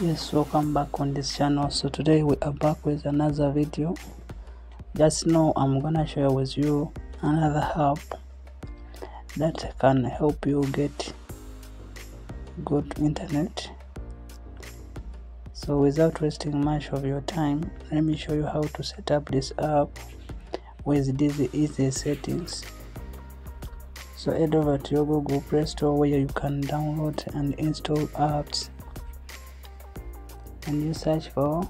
yes welcome back on this channel. So today we are back with another video. Just know i'm gonna share with you another app that can help you get good internet. So without wasting much of your time let me show you how to set up this app with these easy settings. So head over to your google play store where you can download and install apps and you search for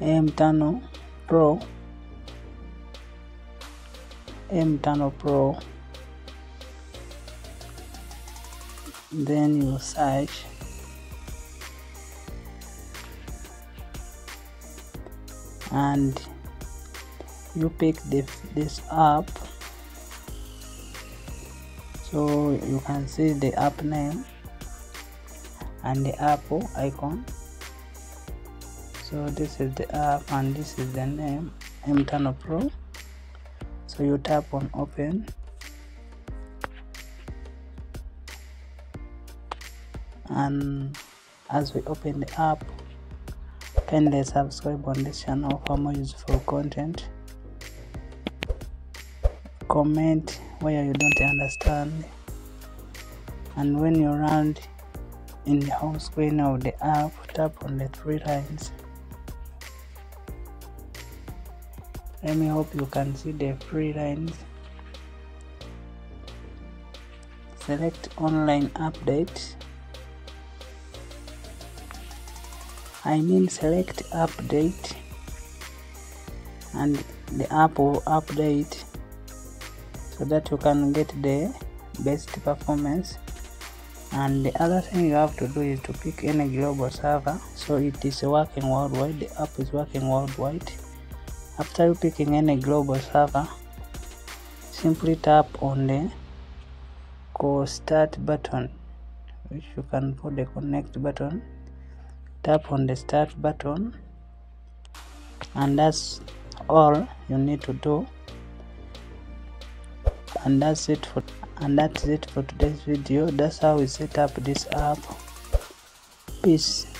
AM Tunnel Pro? AM Tunnel Pro. Then you search. And you pick this, this app. So you can see the app name and the apple icon. So this is the app and this is the name AM Tunnel Pro. So you tap on open. And as we open the app kindly subscribe on this channel for more useful content. Comment where you don't understand. And when you land in the home screen of the app tap on the three lines. Let me hope you can see the three lines. Select online update. I mean select update. And the app will update so that you can get the best performance and the other thing you have to do is to pick any global server. So it is working worldwide the app is working worldwide. After you picking any global server simply tap on the call start button which you can put the connect button. Tap on the start button. And that's all you need to do. And that's it for and that's it for today's video. That's how we set up this app. Peace